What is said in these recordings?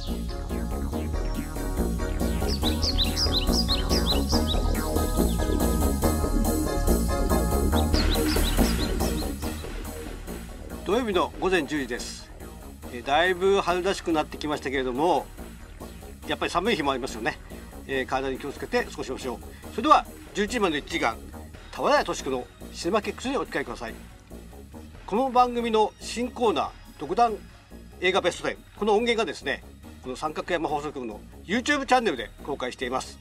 土曜日の午前10時です。えだいぶ春らしくなってきましたけれどもやっぱり寒い日もありますよね、えー、体に気をつけて過ごしましょうそれでは11時まで1時間田原俊子のシネマケックスにお付き合いください。この番組の新コーナー独断映画ベスト10この音源がですねこの三角山放送局の YouTube チャンネルで公開しています。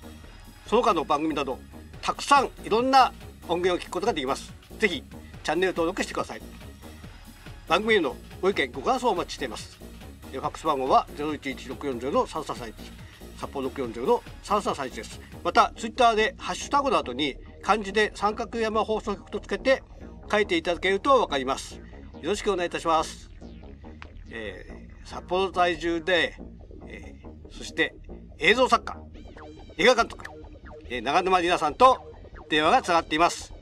その他の番組などたくさんいろんな音源を聞くことができます。ぜひチャンネル登録してください。番組へのご意見ご感想をお待ちしています。ファックス番号は011640の3331札幌640の3331です。またツイッターでハッシュタグの後に漢字で三角山放送局とつけて書いていただけるとわかります。よろしくお願いいたします。えー、札幌在住で、そして映像作家映画監督、えー、長沼里奈さんと電話がつながっています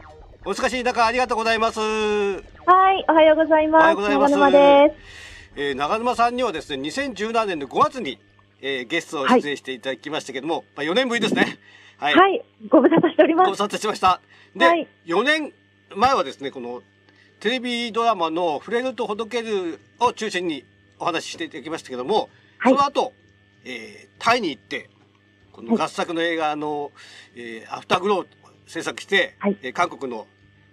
お難しい中ありがとうございますはい、おはようございます。ます長沼です。えー、長沼さんにはですね、2017年の5月に、えー、ゲストを出演していただきましたけども、はい、まあ4年ぶりですね。はい。はい、ご無沙汰しております。ご無沙汰しました。で、はい、4年前はですね、このテレビドラマの触れるとほどけるを中心にお話ししていただきましたけども、はい、その後、えー、タイに行って、この合作の映画の、えー、アフターグロー制作して、はい、えー、韓国の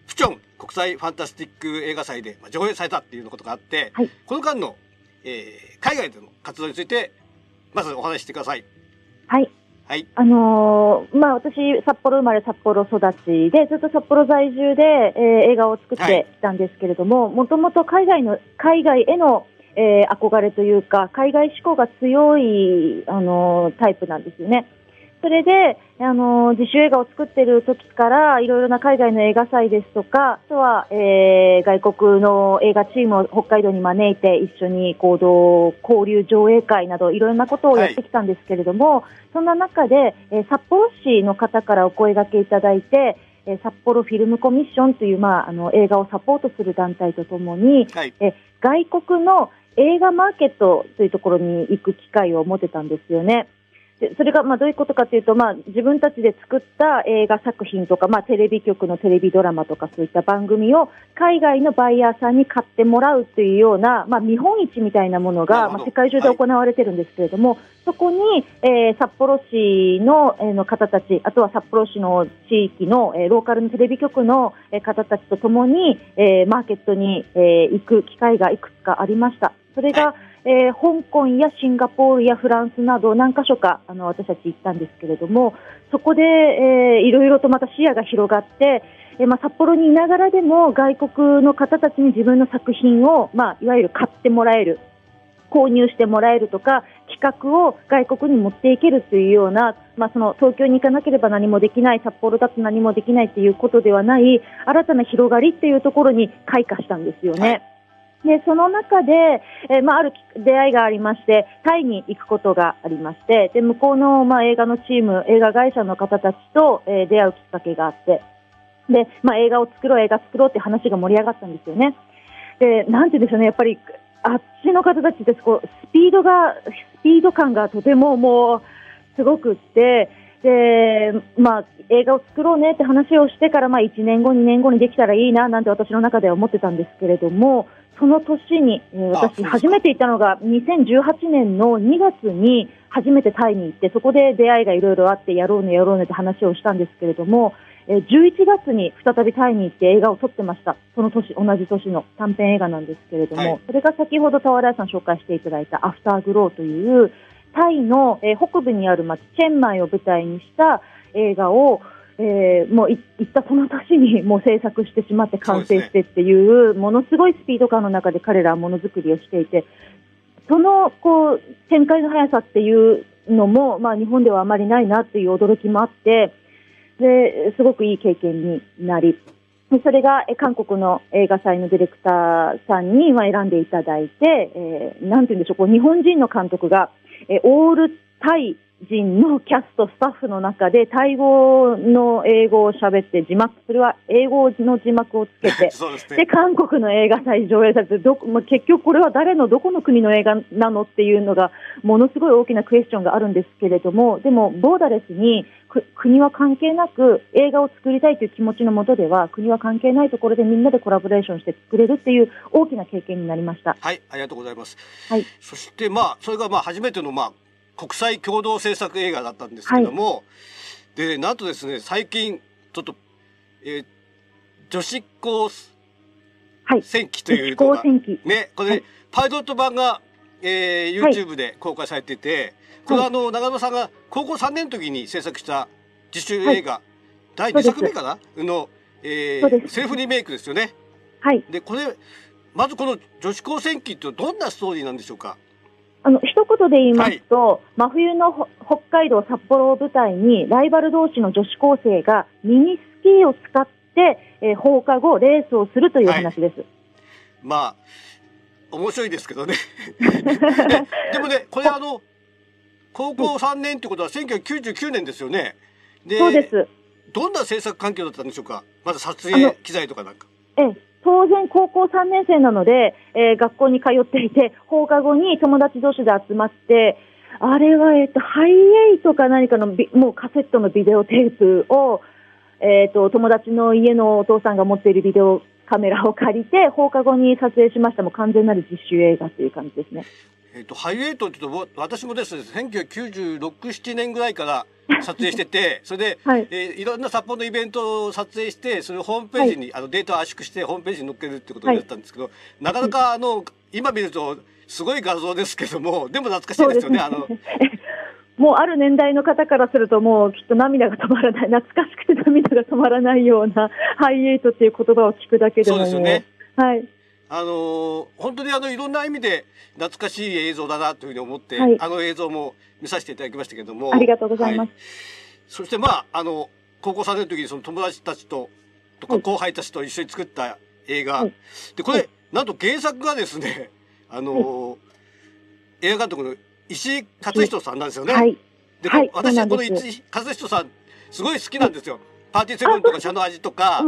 プチョン国際ファンタスティック映画祭で上映されたっていうことがあって、はい、この間の、えー、海外での活動についてまずお話してください。はい。はい。あのー、まあ、私、札幌生まれ、札幌育ちで、ずっと札幌在住で、えー、映画を作ってきたんですけれども、もともと海外の、海外への、えー、憧れというか、海外志向が強い、あのー、タイプなんですよね。それで、あの、自主映画を作ってる時から、いろいろな海外の映画祭ですとか、あとは、えー、外国の映画チームを北海道に招いて一緒に行動、交流上映会など、いろいろなことをやってきたんですけれども、はい、そんな中で、えー、札幌市の方からお声掛けいただいて、えー、札幌フィルムコミッションという、まあ、あの、映画をサポートする団体とともに、はい、え外国の映画マーケットというところに行く機会を持てたんですよね。でそれがまあどういうことかというと、まあ、自分たちで作った映画作品とか、まあ、テレビ局のテレビドラマとかそういった番組を海外のバイヤーさんに買ってもらうというような、まあ、見本市みたいなものが、まあ、世界中で行われてるんですけれども、はい、そこに、えー、札幌市の,、えー、の方たちあとは札幌市の地域の、えー、ローカルのテレビ局の、えー、方たちとともに、えー、マーケットに、えー、行く機会がいくつかありました。それが、はいえー、香港やシンガポールやフランスなど何か所かあの私たち行ったんですけれどもそこで、えー、いろいろとまた視野が広がって、えー、まあ、札幌にいながらでも外国の方たちに自分の作品を、まあ、いわゆる買ってもらえる購入してもらえるとか企画を外国に持っていけるというような、まあ、その東京に行かなければ何もできない札幌だと何もできないということではない新たな広がりっていうところに開花したんですよね。はいで、その中で、えー、まあ、ある出会いがありまして、タイに行くことがありまして、で、向こうの、まあ、映画のチーム、映画会社の方たちと、えー、出会うきっかけがあって、で、まあ、映画を作ろう、映画作ろうって話が盛り上がったんですよね。で、なんて言うんでしょうね、やっぱり、あっちの方たちってこう、スピードが、スピード感がとてももう、すごくって、で、まあ、映画を作ろうねって話をしてから、まあ、1年後、2年後にできたらいいな、なんて私の中では思ってたんですけれども、その年に、えー、私、初めて行ったのが2018年の2月に初めてタイに行って、そこで出会いがいろいろあって、やろうね、やろうねって話をしたんですけれども、えー、11月に再びタイに行って映画を撮ってました。その年、同じ年の短編映画なんですけれども、はい、それが先ほど俵屋さん紹介していただいたアフターグローという、タイの、えー、北部にある町、チェンマイを舞台にした映画を、えー、もういったその年にもう制作してしまって完成してっていう、ね、ものすごいスピード感の中で彼らはものづくりをしていてそのこう展開の速さっていうのも、まあ、日本ではあまりないなっていう驚きもあってですごくいい経験になりそれが韓国の映画祭のディレクターさんに選んでいただいて、えー、なんて言うんでしょうこう日本人の監督が、えー、オールタイ人のキャスト、スタッフの中で、タイ語の英語を喋って、字幕、それは英語の字幕をつけて、で、ね、韓国の映画祭上映されて、どまあ、結局これは誰のどこの国の映画なのっていうのが、ものすごい大きなクエスチョンがあるんですけれども、でも、ボーダレスに、国は関係なく映画を作りたいという気持ちのもとでは国は関係ないところでみんなでコラボレーションして作れるっていう大きな経験になりました。はいありがとうございます、はい、そしてまあそれがまあ初めてのまあ国際共同制作映画だったんですけども、はい、でなんとですね最近ちょっと、えー、女子高戦記というのが、はい、ねこれ、はい、パイロット版が、えー、YouTube で公開されてて、これはあの長沼さんが高校3年の時に制作した自主映画、第2作目かな？の、えー、セルフリメイクですよね。はい。でこれまずこの女子高戦記ってどんなストーリーなんでしょうか？あの一言で言いますと、はい、真冬の北海道札幌を舞台にライバル同士の女子高生がミニスキーを使って、えー、放課後レースをするという話です。はい、まあ面白いですけどね でもねこれあの高校3年ってことは1999年ですよね。でそうですどんな制作環境だったんでしょうか？まず撮影機材とかなんか。ええ当然高校3年生なので、えー、学校に通っていて、放課後に友達同士で集まって、あれは、えっ、と、ハイエイトか何かのビもうカセットのビデオテープを、えっ、と、友達の家のお父さんが持っているビデオカメラを借りて、放課後に撮影しました。もう完全なる実習映画という感じですね。えっ、と、ハイエイトって言うと、私もですね、1996、7年ぐらいから撮影してて、それで、はい、えー、いろんな札幌のイベントを撮影して、それをホームページに、はい、あのデータを圧縮してホームページに載っけるってことをやったんですけど、はい、なかなかあの、今見ると、すごい画像ですけども、でも懐かしいですよね、ねあの。もうある年代の方からすると、もうきっと涙が止まらない、懐かしくて涙が止まらないような、ハイエイトっていう言葉を聞くだけでも。そうですよね。はい。あのー、本当にあのいろんな意味で懐かしい映像だなというふうに思って、はい、あの映像も見させていただきましたけれども。ありがとうございます、はい、そしてまああの高校3年の時にその友達たちととか後輩たちと一緒に作った映画、はい、でこれ、なんと原作がですねあのー、映画監督の石井勝人さんなんですよね。で、私はこの石井勝人さんすごい好きなんですよ。パーティーセブンとか茶の味とか、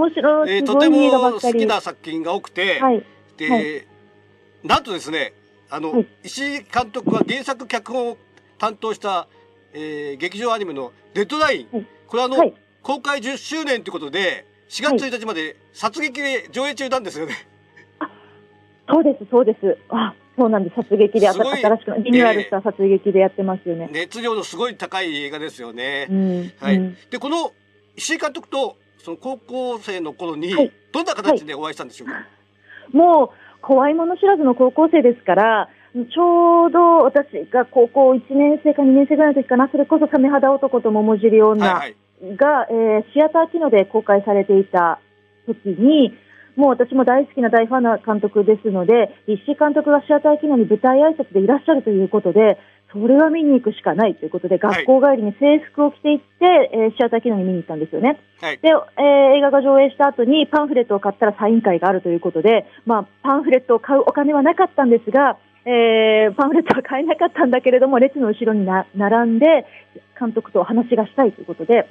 えー、とても好きな作品が多くて、はい、で、はい、なんとですねあの、はい、石井監督は原作脚本を担当した、えー、劇場アニメの「デッドライン」はい、これあの、公開10周年ということで4月1日まで殺撃で上映中なんですよね。そうですそうです。あそうなんです、殺撃で、新しくリニューアルした殺撃でやってますよね。熱量のすごい高い映画ですよね。うん、はい、うん、で、この石井監督と、その高校生の頃に、どんな形でお会いしたんでしょうか？はいもう怖いもの知らずの高校生ですから、ちょうど私が高校1年生か2年生ぐらいの時かな、それこそサメ肌男と桃尻女が、はいはい、えー、シアター機能で公開されていた時に、もう私も大好きな大ファンな監督ですので、石井監督がシアター機能に舞台挨拶でいらっしゃるということで、それは見に行くしかないということで、学校帰りに制服を着ていって、えー、シアター機能に見に行ったんですよね。はい、で、えー、映画が上映した後にパンフレットを買ったらサイン会があるということで、まあ、パンフレットを買うお金はなかったんですが、えー、パンフレットは買えなかったんだけれども、列の後ろにな並んで、監督とお話がしたいということで、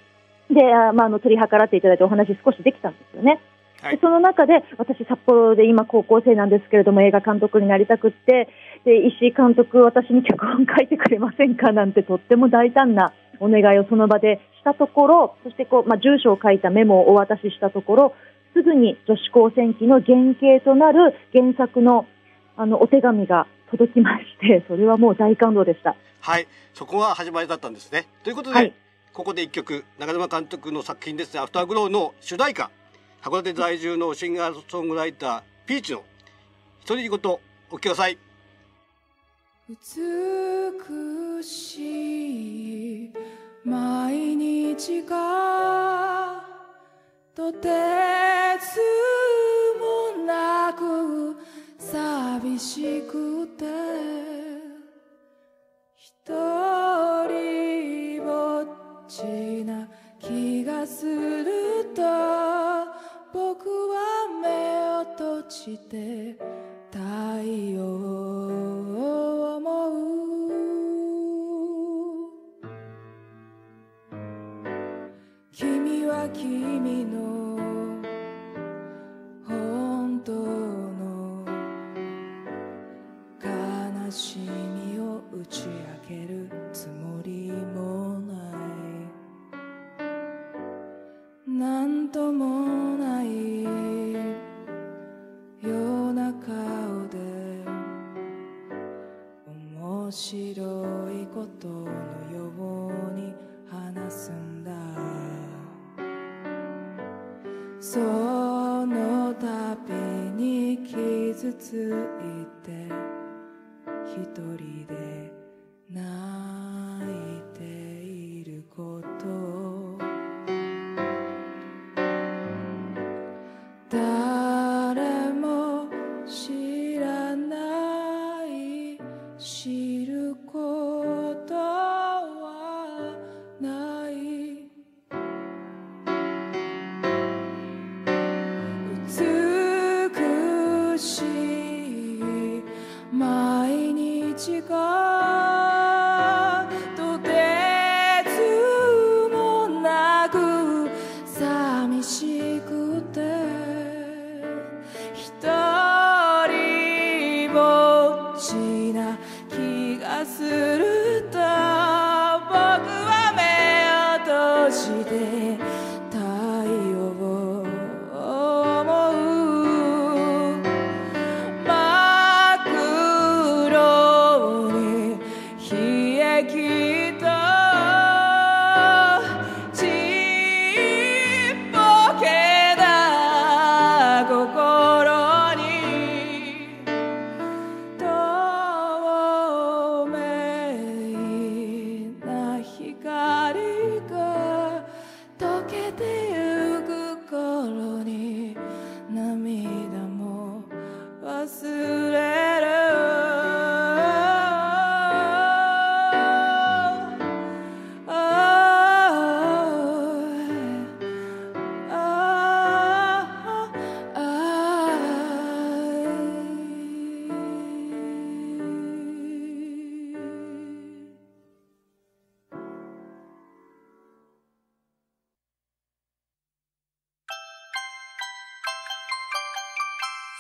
で、まあ、あの、取り計らっていただいてお話少しできたんですよね。はい、その中で私、札幌で今高校生なんですけれども映画監督になりたくってで石井監督、私に脚本書いてくれませんかなんてとっても大胆なお願いをその場でしたところそしてこう、まあ、住所を書いたメモをお渡ししたところすぐに女子高専期の原型となる原作のあのお手紙が届きましてそれはもう大感動でした。はい。そこが始まりだったんですね。ということで、はい、ここで一曲長沼監督の作品です。ね「アフターグロー」の主題歌函館在住のシンガーソングライターピーチの独り言お聞きください。美しい毎日がとてつもなく寂しくて一人ぼっちな気がする。を閉じてその度に傷ついて一人で泣日が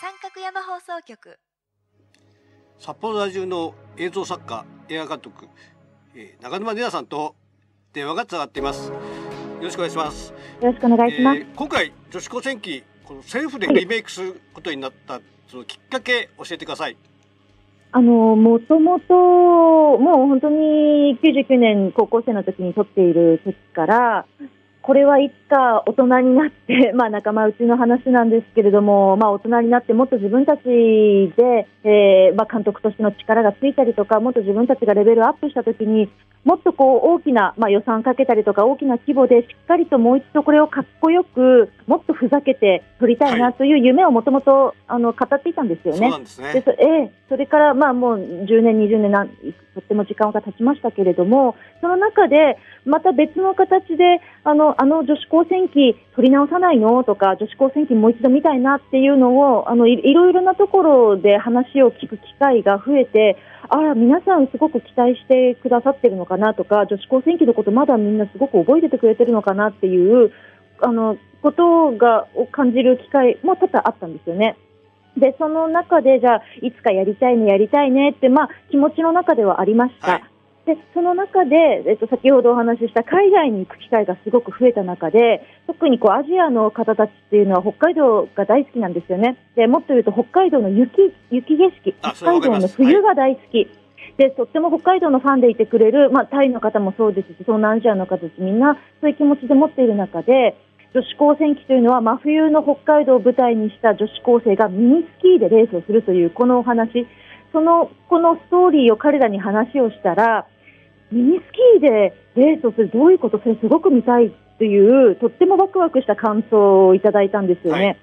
三角山放送局。札幌在住の映像作家映画監督、えー、長沼玲奈さんと電話がつながっています。よろしくお願いします。よろしくお願いします。えー今回女子高専記このセルフでリメイクすることになった、そのきっかけ教えてください。あの、もともと、もう本当に99年高校生の時に撮っている時から、これはいつか大人になって、まあ仲間内の話なんですけれども、まあ大人になってもっと自分たちで、えーまあ監督としての力がついたりとか、もっと自分たちがレベルアップした時に、もっとこう大きな、まあ予算かけたりとか大きな規模でしっかりともう一度これをかっこよく、もっとふざけて撮りたいなという夢をもともとあの語っていたんですよねそうな。んですねええそれから、まあ、もう10年、20年なん、とっても時間が経ちましたけれども、その中で、また別の形で、あの、あの女子高専期取り直さないのとか、女子高専期もう一度見たいなっていうのを、あの、いいろいろなところで話を聞く機会が増えて、あら、皆さんすごく期待してくださってるのかなとか、女子高専期のことまだみんなすごく覚えててくれてるのかなっていう、あの、ことが、を感じる機会も多々あったんですよね。で、その中で、じゃあ、いつかやりたいね、やりたいねって、まあ、気持ちの中ではありました。はいで、その中で、えっと、先ほどお話しした海外に行く機会がすごく増えた中で、特にこう、アジアの方たちっていうのは北海道が大好きなんですよね。で、もっと言うと北海道の雪、雪景色、北海道の冬が大好き。で、とっても北海道のファンでいてくれる、まあ、タイの方もそうですし、東南アジアの方たちみんなそういう気持ちで持っている中で、女子高専期というのは真冬の北海道を舞台にした女子高生がミニスキーでレースをするというこのお話、その、このストーリーを彼らに話をしたら、ミニスキーでレースをする、どういうことそれすごく見たいっていう、とってもワクワクした感想をいただいたんですよね。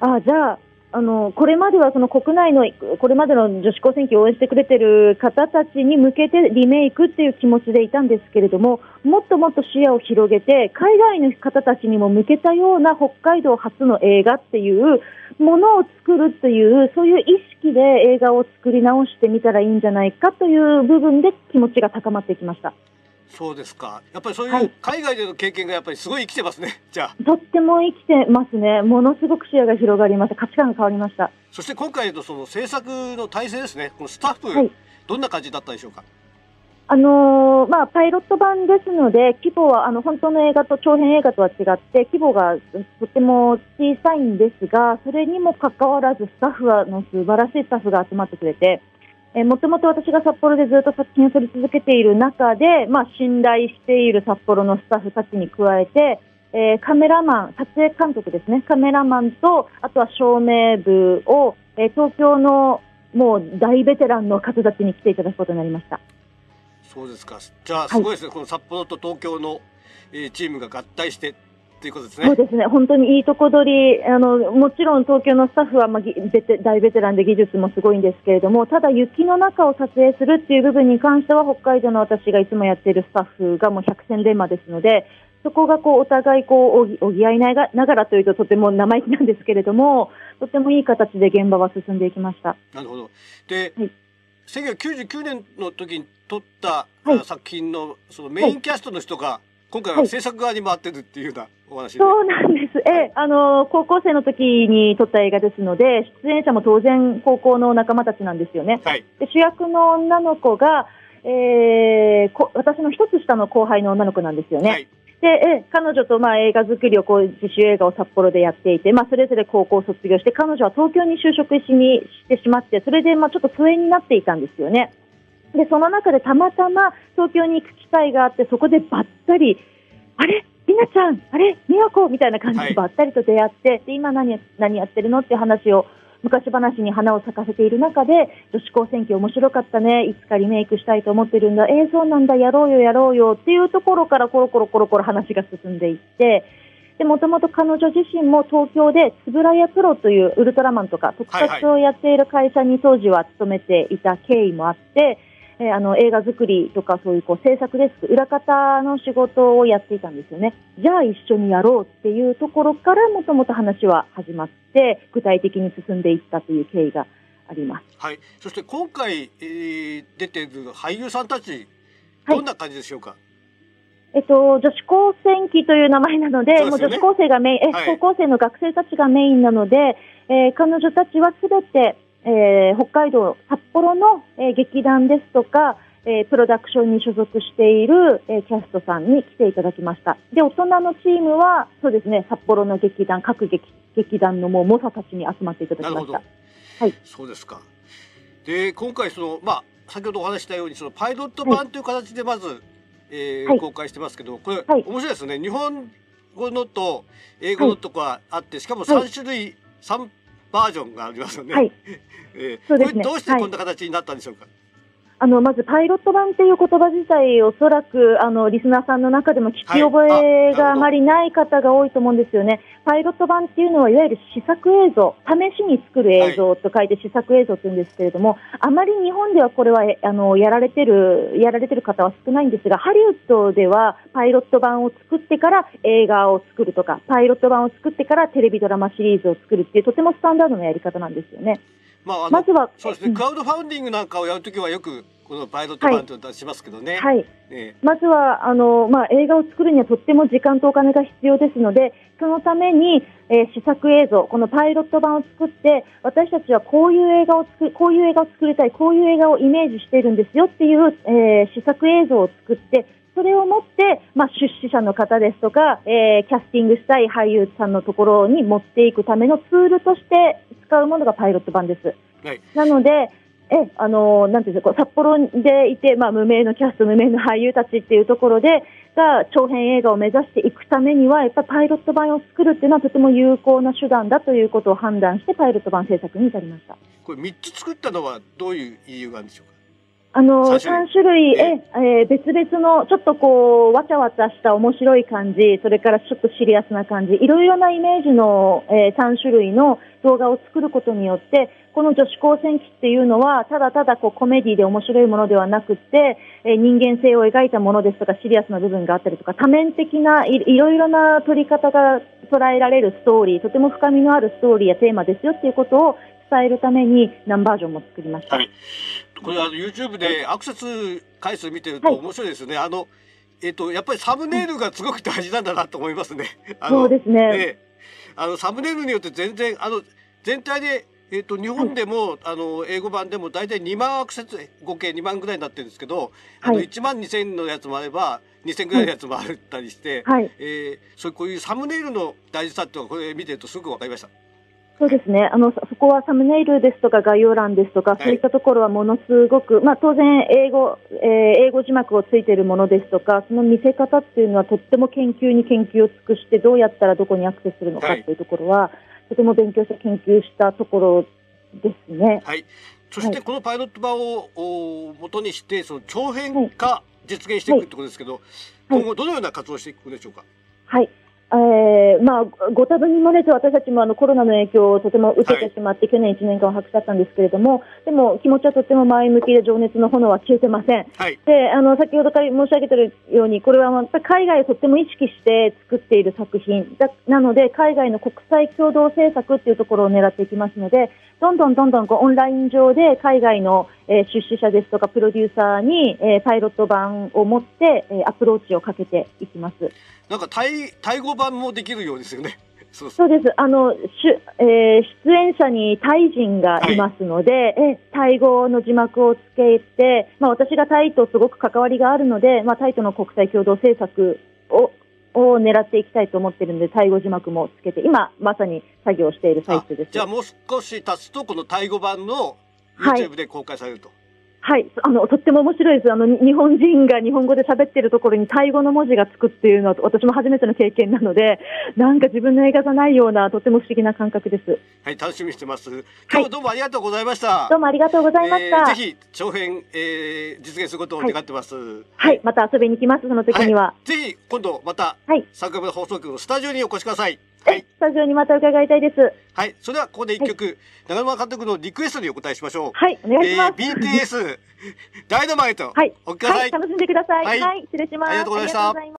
ああ、じゃあ、あの、これまではその国内の、これまでの女子高専期を応援してくれてる方たちに向けてリメイクっていう気持ちでいたんですけれども、もっともっと視野を広げて、海外の方たちにも向けたような北海道初の映画っていうものを作るっていう、そういう意識で映画を作り直してみたらいいんじゃないかという部分で気持ちが高まってきました。そうですか。やっぱりそうはい。いう海外での経験がやっぱりすごい生きてますね。じゃあ。とっても生きてますね。ものすごく視野が広がりました。価値観が変わりました。そして今回のその制作の体制ですね。このスタッフ、はい。どんな感じだったでしょうか？あのーまあ、パイロット版ですので、規模はあの本当の映画と長編映画とは違って、規模がとても小さいんですが、それにもかかわらず、スタッフはの素晴らしいスタッフが集まってくれて、えー、もともと私が札幌でずっと作品を撮り続けている中で、まあ、信頼している札幌のスタッフたちに加えて、えー、カメラマン、撮影監督ですね、カメラマンと、あとは照明部を、えー、東京のもう大ベテランの方たちに来ていただくことになりました。そうですか。じゃあ、すごいですね、はい、この札幌と東京の、えー、チームが合体してということですね。そうですね。本当にいいとこ取り、あの、もちろん東京のスタッフは、まあ、ベテ大ベテランで技術もすごいんですけれども、ただ雪の中を撮影するっていう部分に関しては、北海道の私がいつもやっているスタッフがもう百戦錬磨ですので、そこがこうお互いこうおぎ合いながらというととても生意気なんですけれども、とてもいい形で現場は進んでいきました。なるほど。で、はい、1999年の時に撮った、はい、作品のそのメインキャストの人が、今回は制作側に回ってるっていうようなお話で、そうなんです。え、あの、高校生の時に撮った映画ですので、出演者も当然高校の仲間たちなんですよね。はい、で主役の女の子が、えー、こ私の一つ下の後輩の女の子なんですよね。はい、で、え彼女とまあ映画作りをこう自主映画を札幌でやっていて、まあ、それぞれ高校を卒業して、彼女は東京に就職しにしてしまって、それでまあちょっと疎遠になっていたんですよね。で、その中でたまたま東京に行く機会があって、そこでばったり、あれ？りなちゃん、あれ？美和子？みたいな感じでばったりと出会って、はい、で今何何やってるの？っていう話を昔話に花を咲かせている中で女子高専期面白かったねいつかリメイクしたいと思ってるんだ映像なんだやろうよやろうよっていうところからコロコロコロコロ話が進んでいってでもともと彼女自身も東京で円谷プロというウルトラマンとか特撮をやっている会社に当時は勤めていた経緯もあって、えあの映画作りとかそういうこう制作デスク裏方の仕事をやっていたんですよね。じゃあ一緒にやろうっていうところからもともと話は始まって具体的に進んでいったという経緯があります。はい、そして今回、えー、出ている俳優さんたちどんな感じでしょうか、はいえっと、女子高専期という名前なので、でね、もう女子高生がメイン、え、はい、高校生の学生たちがメインなので、えー、彼女たちはすべて、えー、北海道札幌の、えー、劇団ですとか、えー、プロダクションに所属している、えー、キャストさんに来ていただきました。で、大人のチームは、そうですね、札幌の劇団、各劇劇団のもう猛者たちに集まっていただきました。はい。そうですか。で、今回その、まあ、先ほどお話したように、そのパイロット版という形でまず、はい、えーはい、公開してますけど、これ、はい、面白いですね。日本語のと英語のとかあって、しかも3種類、はい、バージョンがありますよね。はい。えー、そうですね。どうしてこんな形になったんでしょうか？はい、あのまずパイロット版っていう言葉自体、おそらくあのリスナーさんの中でも聞き覚えがあまりない方が多いと思うんですよね。パイロット版っていうのは、いわゆる試作映像、試しに作る映像と書いて試作映像って言うんですけれども、はい、あまり日本ではこれはあのやられてるやられてる方は少ないんですが、ハリウッドではパイロット版を作ってから映画を作るとか、パイロット版を作ってからテレビドラマシリーズを作るっていうとてもスタンダードなやり方なんですよね。まあ、まずはそうですね、クラウドファウンディングなんかをやるときはよくこのパイロット版と出しますけどね。はい。ね、まずはあのまあ映画を作るにはとっても時間とお金が必要ですので、そのために、えー、試作映像、このパイロット版を作って、私たちはこういう映画を作こういう映画を作りたい、こういう映画をイメージしているんですよっていう、えー、試作映像を作って。それをもって、まあ、出資者の方ですとか、えー、キャスティングしたい俳優さんのところに持っていくためのツールとして使うものがパイロット版です。はい、なので、え、あのなんていうんですか、札幌でいて、まあ、無名のキャスト、無名の俳優たちっていうところで、が長編映画を目指していくためには、やっぱりパイロット版を作るっていうのはとても有効な手段だということを判断して、パイロット版制作に至りました。これ3つ作ったのはどういう理由があるんでしょうか？あの3種類 ,3 種類ええ。ー、別々のちょっとこうわちゃわちゃした面白い感じ、それからちょっとシリアスな感じ、いろいろなイメージの、えー、3種類の動画を作ることによって、この女子高専期っていうのは、ただただこうコメディで面白いものではなくて、えー、人間性を描いたものですとか、シリアスな部分があったりとか、多面的ないいろいろな撮り方が捉えられるストーリー、とても深みのあるストーリーやテーマですよっていうことを伝えるために何バージョンも作りました。はい、これあの YouTube でアクセス回数見てると面白いですよね。はい、あのえっ、とやっぱりサムネイルがすごく大事なんだなと思いますね。そうですね。えあのサムネイルによって全然あの全体でえーと、日本でも、はい、あの英語版でも大体2万アクセス合計2万ぐらいになってるんですけど、はい、あの1万2000のやつもあれば2000ぐらいのやつもあったりして、はい、えー、そうこういうサムネイルの大事さっていうのはこれ見てるとすぐ分かりました。そうですね。あの、そそこはサムネイルですとか概要欄ですとか、いそういったところはものすごく、まあ当然英語、えー英語字幕をついているものですとか、その見せ方っていうのはとっても研究に研究を尽くして、どうやったらどこにアクセスするのかはいっていうところは、とても勉強して研究したところですね。はい。そしてこのパイロット版をお元にして、その長編化実現していくってことですけど、はい今後どのような活動をしていくんでしょうか？はい。えーまあ、ご多分に漏れず私たちもあのコロナの影響をとても受けてしまって、去年1年間は白だったんですけれども、でも気持ちはとっても前向きで情熱の炎は消えてません。はい。で、あの、先ほどから申し上げているように、これは海外をとっても意識して作っている作品だなので、海外の国際共同制作っていうところを狙っていきますので、どんどんどんどんこうオンライン上で海外の、えー出資者ですとかプロデューサーに、えーパイロット版を持って、えーアプローチをかけていきます。なんかタイタイ語版もできるようですよね。そうそ。そううです。あの、しゅえー出演者にタイ人がいますので、えタイ語の字幕をつけて、まあ私がタイとすごく関わりがあるので、まあタイとの国際共同制作を、を狙っていきたいと思ってるので、タイ語字幕もつけて、今まさに作業している最あ中です。じゃあもう少し経つとこのタイ語版のはい YouTube で公開されると。はい。あの、とっても面白いです。あの、に日本人が日本語で喋ってるところにタイ語の文字がつくっていうのは、私も初めての経験なので、なんか自分の映画じゃないような、とても不思議な感覚です。はい、楽しみにしてます。今日はどうもありがとうございました。どうもありがとうございました。えーぜひ長編、えー実現することを願ってます。はい、また遊びに来ます、その時には。いぜひ今度またはい。三角部放送局のスタジオにお越しください。はい、スタジオにまた伺いたいです。はい、それではここで一曲、長沼監督のリクエストにお答えしましょう。はい、お願いします。えー BTS ダイナマイト、はい、お聞きくださ。はいい、楽しんでください。はいはい、失礼します。ありがとうございました